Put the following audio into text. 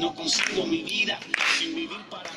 No consigo mi vida sin vivir para